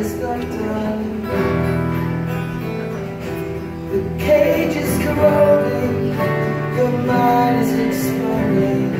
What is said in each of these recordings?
is not. The cage is corroding, your mind is exploding.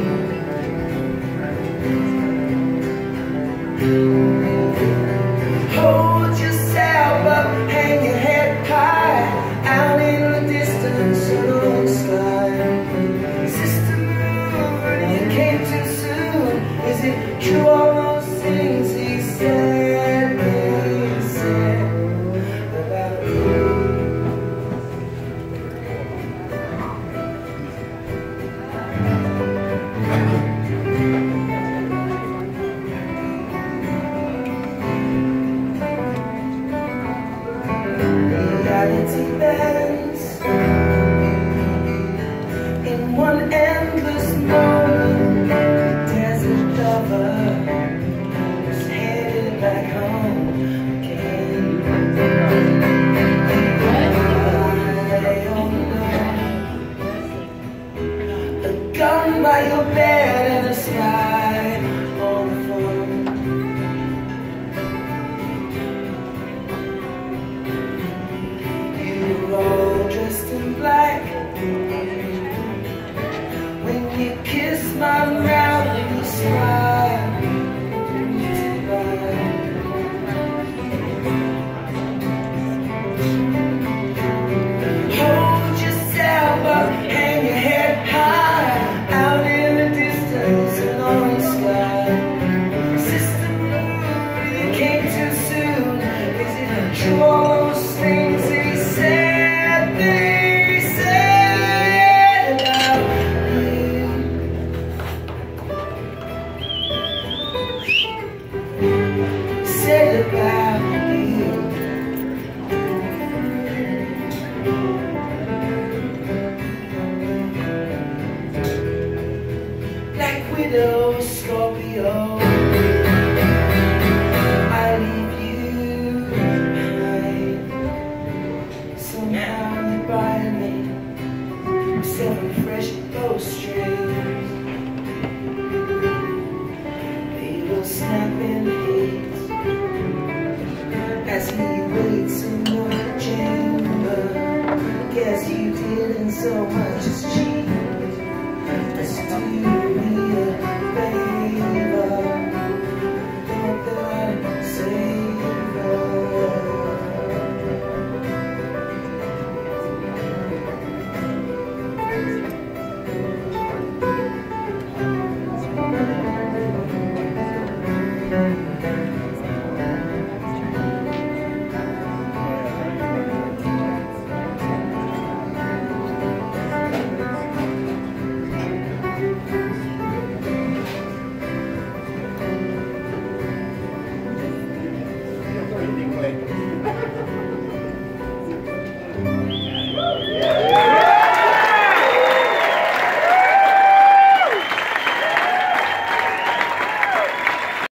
said about. Black Widow, Scorpio. so much.